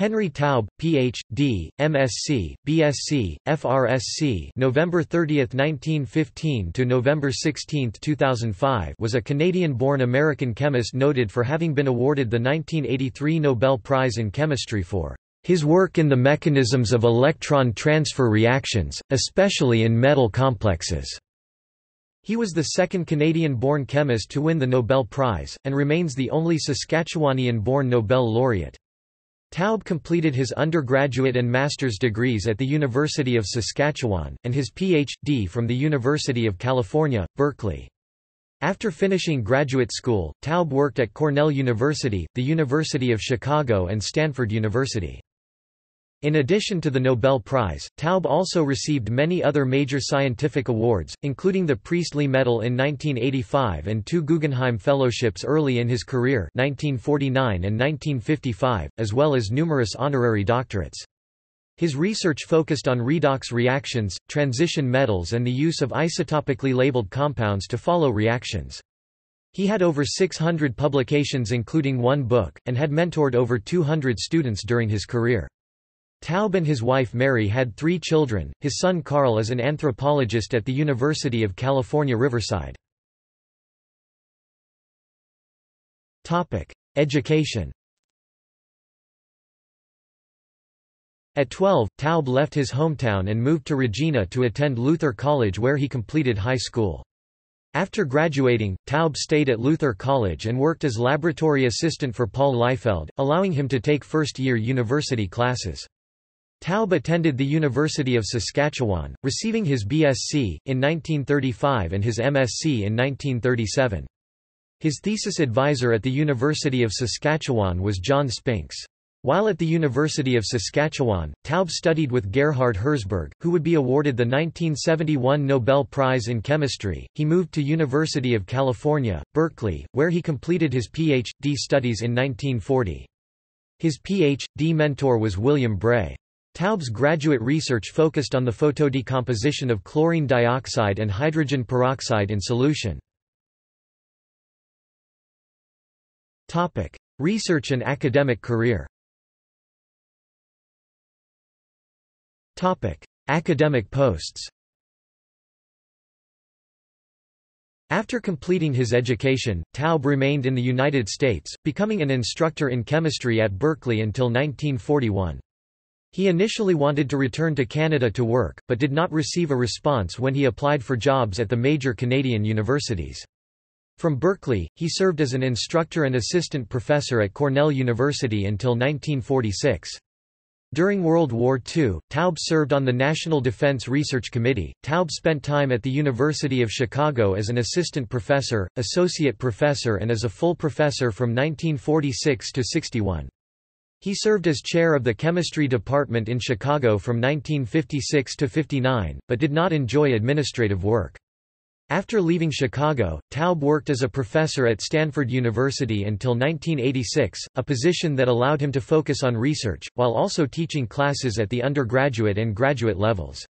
Henry Taube, Ph.D., MSc, BSc, FRSc November 30, 1915 to November 16, 2005 was a Canadian-born American chemist noted for having been awarded the 1983 Nobel Prize in Chemistry for his work in the mechanisms of electron transfer reactions, especially in metal complexes. He was the second Canadian-born chemist to win the Nobel Prize, and remains the only Saskatchewanian-born Nobel laureate. Taube completed his undergraduate and master's degrees at the University of Saskatchewan, and his Ph.D. from the University of California, Berkeley. After finishing graduate school, Taube worked at Cornell University, the University of Chicago and Stanford University. In addition to the Nobel Prize, Taube also received many other major scientific awards, including the Priestley Medal in 1985 and two Guggenheim Fellowships early in his career 1949 and 1955, as well as numerous honorary doctorates. His research focused on redox reactions, transition metals and the use of isotopically labeled compounds to follow reactions. He had over 600 publications including one book, and had mentored over 200 students during his career. Taube and his wife Mary had three children, his son Carl is an anthropologist at the University of California Riverside. Education At 12, Taube left his hometown and moved to Regina to attend Luther College where he completed high school. After graduating, Taube stayed at Luther College and worked as laboratory assistant for Paul Liefeld, allowing him to take first-year university classes. Taube attended the University of Saskatchewan, receiving his BSc, in 1935 and his MSc in 1937. His thesis advisor at the University of Saskatchewan was John Spinks. While at the University of Saskatchewan, Taube studied with Gerhard Herzberg, who would be awarded the 1971 Nobel Prize in Chemistry. He moved to University of California, Berkeley, where he completed his Ph.D. studies in 1940. His Ph.D. mentor was William Bray. Taube's graduate research focused on the photodecomposition of chlorine dioxide and hydrogen peroxide in solution. Research and academic career Academic posts After completing his education, Taube remained in the United States, becoming an instructor in chemistry at Berkeley until 1941. He initially wanted to return to Canada to work, but did not receive a response when he applied for jobs at the major Canadian universities. From Berkeley, he served as an instructor and assistant professor at Cornell University until 1946. During World War II, Taube served on the National Defense Research Committee. Taube spent time at the University of Chicago as an assistant professor, associate professor, and as a full professor from 1946 to 61. He served as chair of the chemistry department in Chicago from 1956 to 59, but did not enjoy administrative work. After leaving Chicago, Taube worked as a professor at Stanford University until 1986, a position that allowed him to focus on research, while also teaching classes at the undergraduate and graduate levels.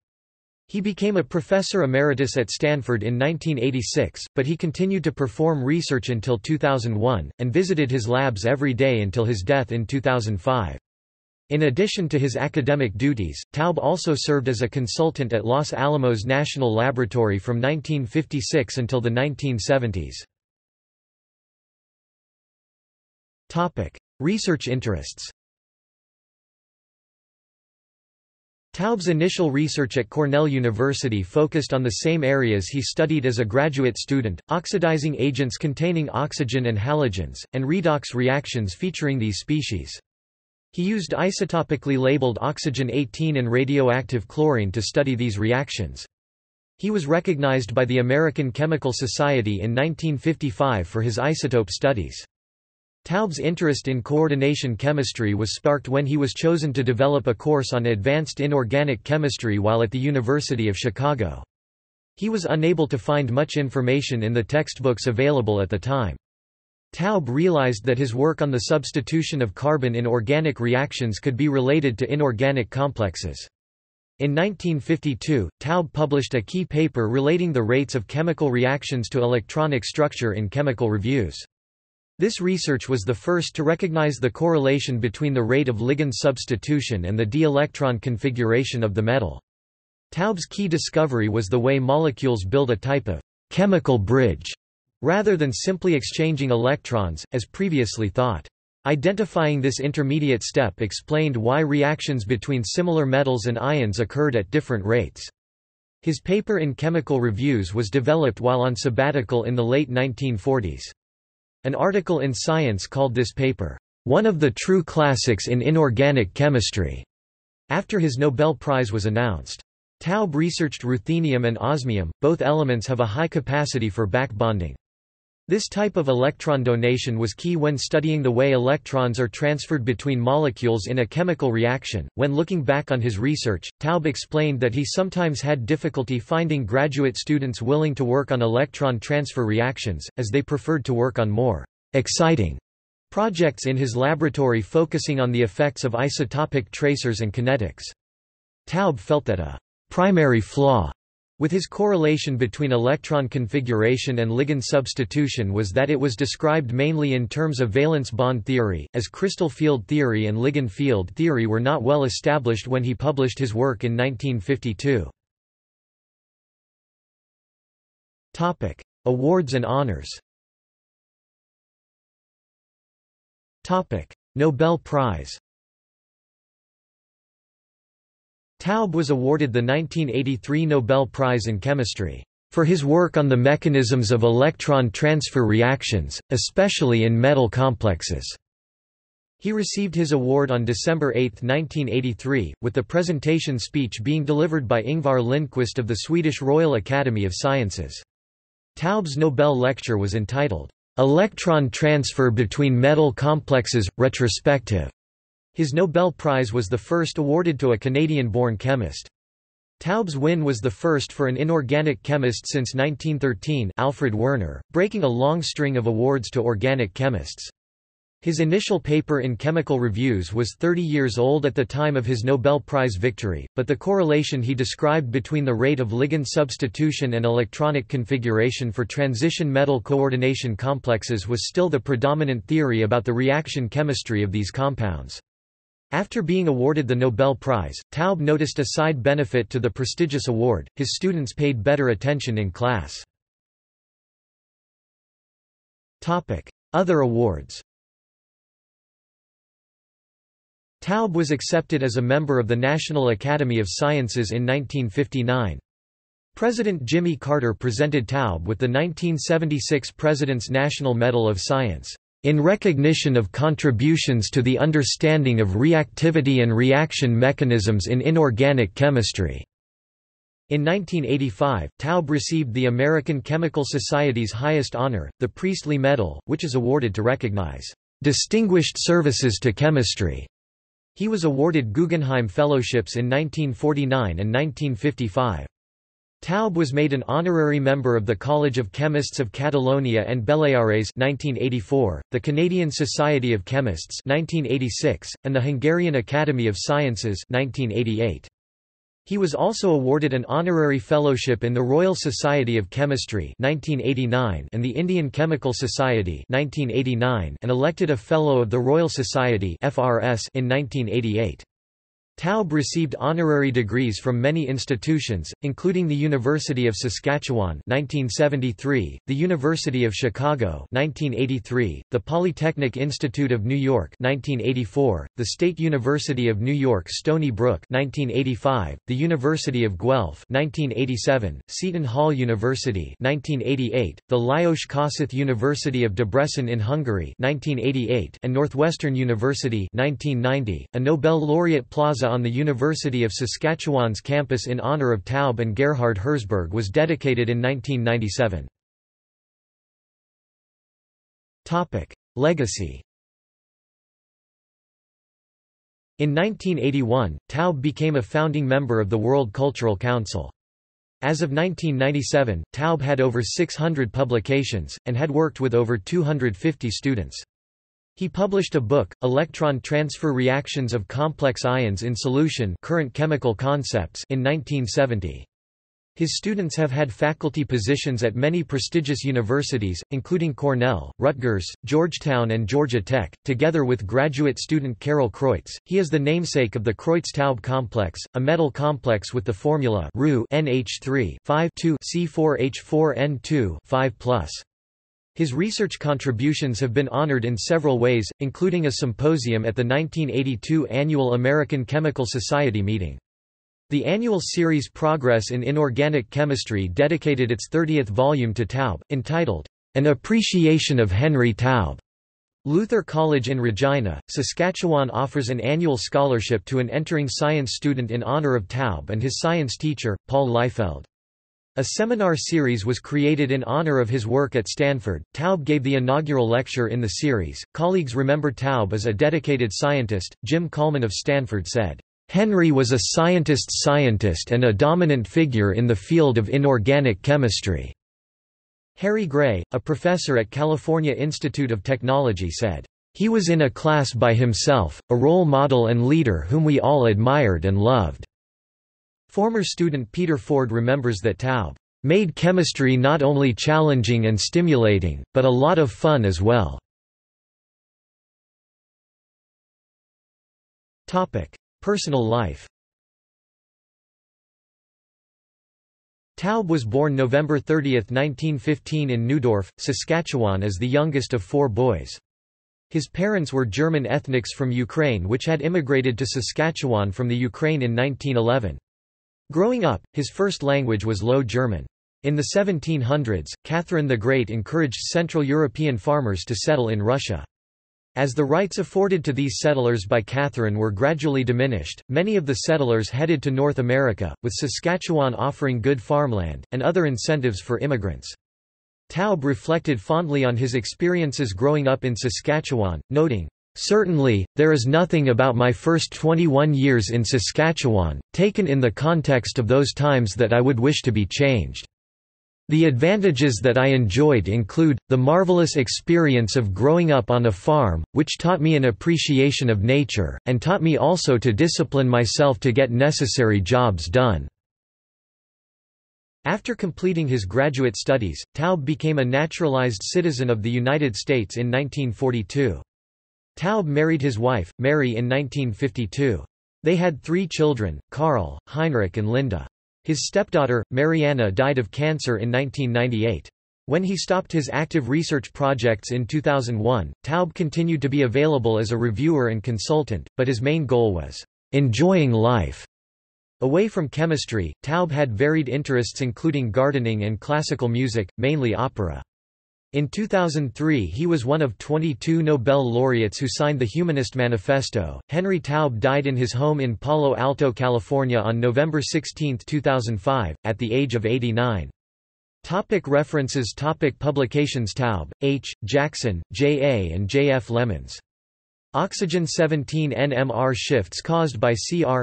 He became a professor emeritus at Stanford in 1986, but he continued to perform research until 2001, and visited his labs every day until his death in 2005. In addition to his academic duties, Taube also served as a consultant at Los Alamos National Laboratory from 1956 until the 1970s. Research interests Taube's initial research at Cornell University focused on the same areas he studied as a graduate student, oxidizing agents containing oxygen and halogens, and redox reactions featuring these species. He used isotopically labeled oxygen-18 and radioactive chlorine to study these reactions. He was recognized by the American Chemical Society in 1955 for his isotope studies. Taube's interest in coordination chemistry was sparked when he was chosen to develop a course on advanced inorganic chemistry while at the University of Chicago. He was unable to find much information in the textbooks available at the time. Taube realized that his work on the substitution of carbon in organic reactions could be related to inorganic complexes. In 1952, Taube published a key paper relating the rates of chemical reactions to electronic structure in Chemical Reviews. This research was the first to recognize the correlation between the rate of ligand substitution and the d-electron configuration of the metal. Taube's key discovery was the way molecules build a type of chemical bridge, rather than simply exchanging electrons, as previously thought. Identifying this intermediate step explained why reactions between similar metals and ions occurred at different rates. His paper in Chemical Reviews was developed while on sabbatical in the late 1940s. An article in Science called this paper, "...one of the true classics in inorganic chemistry", after his Nobel Prize was announced. Taube researched ruthenium and osmium, both elements have a high capacity for back bonding. This type of electron donation was key when studying the way electrons are transferred between molecules in a chemical reaction. When looking back on his research, Taube explained that he sometimes had difficulty finding graduate students willing to work on electron transfer reactions, as they preferred to work on more exciting projects in his laboratory focusing on the effects of isotopic tracers and kinetics. Taube felt that a primary flaw with his correlation between electron configuration and ligand substitution was that it was described mainly in terms of valence bond theory, as crystal field theory and ligand field theory were not well established when he published his work in 1952. Topic: Awards and honors. Topic: Nobel Prize. Taube was awarded the 1983 Nobel Prize in Chemistry for his work on the mechanisms of electron transfer reactions, especially in metal complexes. He received his award on December 8, 1983, with the presentation speech being delivered by Ingvar Lindqvist of the Swedish Royal Academy of Sciences. Taube's Nobel lecture was entitled, "'Electron Transfer Between Metal Complexes – Retrospective' His Nobel Prize was the first awarded to a Canadian-born chemist. Taube's win was the first for an inorganic chemist since 1913 Alfred Werner, breaking a long string of awards to organic chemists. His initial paper in Chemical Reviews was 30 years old at the time of his Nobel Prize victory, but the correlation he described between the rate of ligand substitution and electronic configuration for transition metal coordination complexes was still the predominant theory about the reaction chemistry of these compounds. After being awarded the Nobel Prize, Taube noticed a side benefit to the prestigious award, his students paid better attention in class. Other awards Taube was accepted as a member of the National Academy of Sciences in 1959. President Jimmy Carter presented Taube with the 1976 President's National Medal of Science in recognition of contributions to the understanding of reactivity and reaction mechanisms in inorganic chemistry. In 1985, Taube received the American Chemical Society's highest honor, the Priestley Medal, which is awarded to recognize distinguished services to chemistry. He was awarded Guggenheim Fellowships in 1949 and 1955. Taube was made an honorary member of the College of Chemists of Catalonia and Baleares 1984, the Canadian Society of Chemists 1986, and the Hungarian Academy of Sciences 1988. He was also awarded an honorary fellowship in the Royal Society of Chemistry 1989 and the Indian Chemical Society 1989 and elected a Fellow of the Royal Society FRS in 1988. Taube received honorary degrees from many institutions, including the University of Saskatchewan 1973, the University of Chicago 1983, the Polytechnic Institute of New York 1984, the State University of New York Stony Brook 1985, the University of Guelph 1987, Seton Hall University 1988, the Lajos Kossuth University of Debrecen in Hungary 1988, and Northwestern University 1990, a Nobel laureate plaza on the University of Saskatchewan's campus in honor of Taube and Gerhard Herzberg was dedicated in 1997. Legacy In 1981, Taube became a founding member of the World Cultural Council. As of 1997, Taube had over 600 publications, and had worked with over 250 students. He published a book, Electron Transfer Reactions of Complex Ions in Solution Current Chemical Concepts in 1970. His students have had faculty positions at many prestigious universities, including Cornell, Rutgers, Georgetown and Georgia Tech. Together with graduate student Carol Creutz, he is the namesake of the Creutz-Taube complex, a metal complex with the formula Ru NH3 5 C4H4N2 5+. His research contributions have been honored in several ways, including a symposium at the 1982 annual American Chemical Society meeting. The annual series Progress in Inorganic Chemistry dedicated its 30th volume to Taube, entitled, An Appreciation of Henry Taube. Luther College in Regina, Saskatchewan offers an annual scholarship to an entering science student in honor of Taube and his science teacher, Paul Liefeld. A seminar series was created in honor of his work at Stanford. Taube gave the inaugural lecture in the series. Colleagues remember Taube as a dedicated scientist. Jim Collman of Stanford said, Henry was a scientist's scientist and a dominant figure in the field of inorganic chemistry. Harry Gray, a professor at California Institute of Technology said, He was in a class by himself, a role model and leader whom we all admired and loved. Former student Peter Ford remembers that Taube made chemistry not only challenging and stimulating, but a lot of fun as well. Personal life Taube was born November 30, 1915 in Neudorf, Saskatchewan as the youngest of four boys. His parents were German ethnics from Ukraine which had immigrated to Saskatchewan from the Ukraine in 1911. Growing up, his first language was Low German. In the 1700s, Catherine the Great encouraged Central European farmers to settle in Russia. As the rights afforded to these settlers by Catherine were gradually diminished, many of the settlers headed to North America, with Saskatchewan offering good farmland, and other incentives for immigrants. Taube reflected fondly on his experiences growing up in Saskatchewan, noting, Certainly, there is nothing about my first 21 years in Saskatchewan, taken in the context of those times that I would wish to be changed. The advantages that I enjoyed include, the marvelous experience of growing up on a farm, which taught me an appreciation of nature, and taught me also to discipline myself to get necessary jobs done. After completing his graduate studies, Taube became a naturalized citizen of the United States in 1942. Taube married his wife, Mary in 1952. They had three children, Carl, Heinrich and Linda. His stepdaughter, Mariana died of cancer in 1998. When he stopped his active research projects in 2001, Taube continued to be available as a reviewer and consultant, but his main goal was enjoying life. Away from chemistry, Taube had varied interests including gardening and classical music, mainly opera. In 2003 he was one of 22 Nobel laureates who signed the Humanist Manifesto. Henry Taube died in his home in Palo Alto, California on November 16, 2005, at the age of 89. Topic references Topic Publications Taube, H., Jackson, J. A. and J. F. Lemons Oxygen 17 NMR shifts caused by CR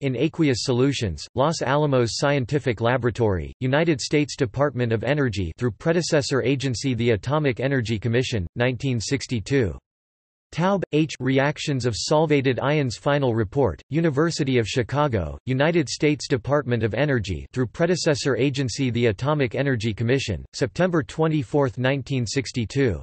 in aqueous solutions, Los Alamos Scientific Laboratory, United States Department of Energy through predecessor agency the Atomic Energy Commission, 1962. Taube, H. Reactions of Solvated Ions Final Report, University of Chicago, United States Department of Energy through predecessor agency the Atomic Energy Commission, September 24, 1962.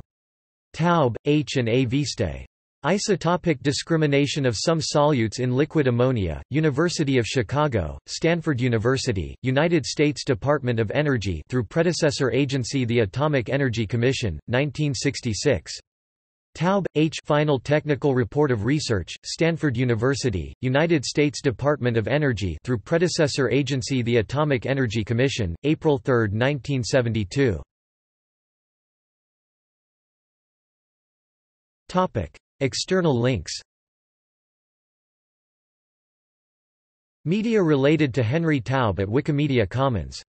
Taube, H. and A. Viste. Isotopic discrimination of some solutes in liquid ammonia, University of Chicago, Stanford University, United States Department of Energy through predecessor agency the Atomic Energy Commission, 1966. Taube, H. Final Technical Report of Research, Stanford University, United States Department of Energy through predecessor agency the Atomic Energy Commission, April 3, 1972. External links Media related to Henry Taube at Wikimedia Commons